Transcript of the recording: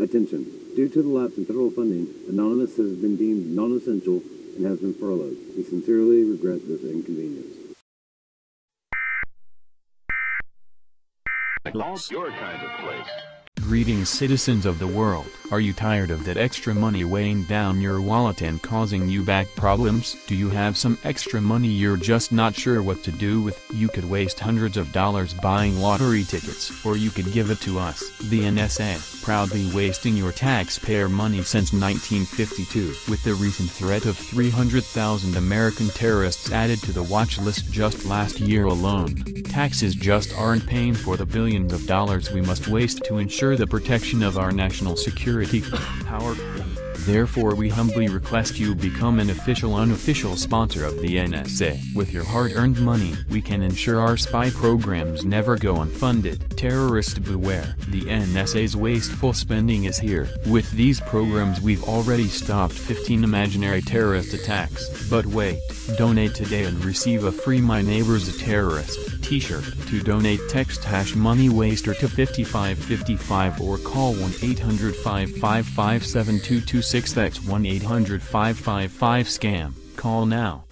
Attention. Due to the lapse in federal funding, Anonymous has been deemed non-essential and has been furloughed. We sincerely regret this inconvenience. your kind of place. Greetings citizens of the world. Are you tired of that extra money weighing down your wallet and causing you back problems? Do you have some extra money you're just not sure what to do with? You could waste hundreds of dollars buying lottery tickets, or you could give it to us, the NSA, proudly wasting your taxpayer money since 1952. With the recent threat of 300,000 American terrorists added to the watch list just last year alone, taxes just aren't paying for the billions of dollars we must waste to ensure the protection of our national security. Power. Therefore we humbly request you become an official unofficial sponsor of the NSA. With your hard-earned money, we can ensure our spy programs never go unfunded. Terrorist beware, the NSA's wasteful spending is here. With these programs we've already stopped 15 imaginary terrorist attacks. But wait, donate today and receive a free My Neighbor's a Terrorist t-shirt. To donate text hash money waster to 5555 or call 1-800-555-7226 that's 1-800-555-SCAM. Call now.